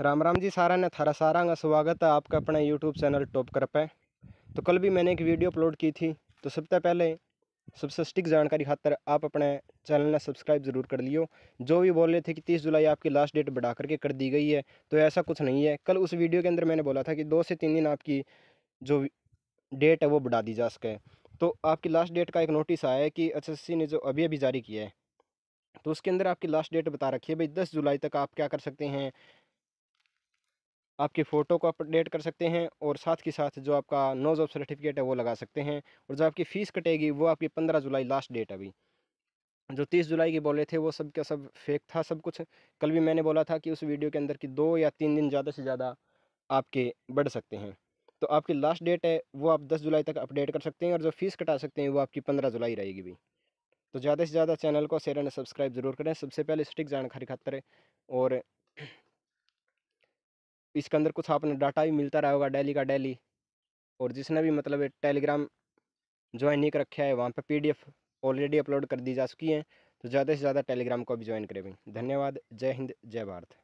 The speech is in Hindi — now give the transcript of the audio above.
राम राम जी, सारा ने थारा सारा का स्वागत है आपका अपने यूट्यूब चैनल टॉप कर पे। तो कल भी मैंने एक वीडियो अपलोड की थी तो सबसे पहले सबसे स्टिक जानकारी खातर आप अपने चैनल ने सब्सक्राइब ज़रूर कर लियो। जो भी बोल रहे थे कि तीस जुलाई आपकी लास्ट डेट बढ़ा करके कर दी गई है तो ऐसा कुछ नहीं है। कल उस वीडियो के अंदर मैंने बोला था कि दो से तीन दिन आपकी जो डेट है वो बढ़ा दी जा सके। तो आपकी लास्ट डेट का एक नोटिस आया है कि एस ने जो अभी अभी जारी किया है तो उसके अंदर आपकी लास्ट डेट बता रखी है, भाई दस जुलाई तक आप क्या कर सकते हैं आपकी फ़ोटो को अपडेट कर सकते हैं और साथ के साथ जो आपका नो जॉब सर्टिफिकेट है वो लगा सकते हैं और जो आपकी फ़ीस कटेगी वो आपकी पंद्रह जुलाई लास्ट डेट अभी। जो तीस जुलाई की बोले थे वो सब का सब फेक था सब कुछ। कल भी मैंने बोला था कि उस वीडियो के अंदर कि दो या तीन दिन ज़्यादा से ज़्यादा आपके बढ़ सकते हैं। तो आपकी लास्ट डेट है वो आप दस जुलाई तक अपडेट कर सकते हैं और जो फ़ीस कटा सकते हैं वो आपकी पंद्रह जुलाई रहेगी भी। तो ज़्यादा से ज़्यादा चैनल को शेयर एंड सब्सक्राइब ज़रूर करें। सबसे पहले स्टिक जानकारी खातर और इसके अंदर कुछ आपने डाटा भी मिलता रहा होगा डेली का डेली। और जिसने भी मतलब टेलीग्राम ज्वाइन नहीं कर रखा है, वहाँ पर पीडीएफ ऑलरेडी अपलोड कर दी जा चुकी है तो ज़्यादा से ज़्यादा टेलीग्राम को भी ज्वाइन करें भाई। धन्यवाद, जय हिंद, जय भारत।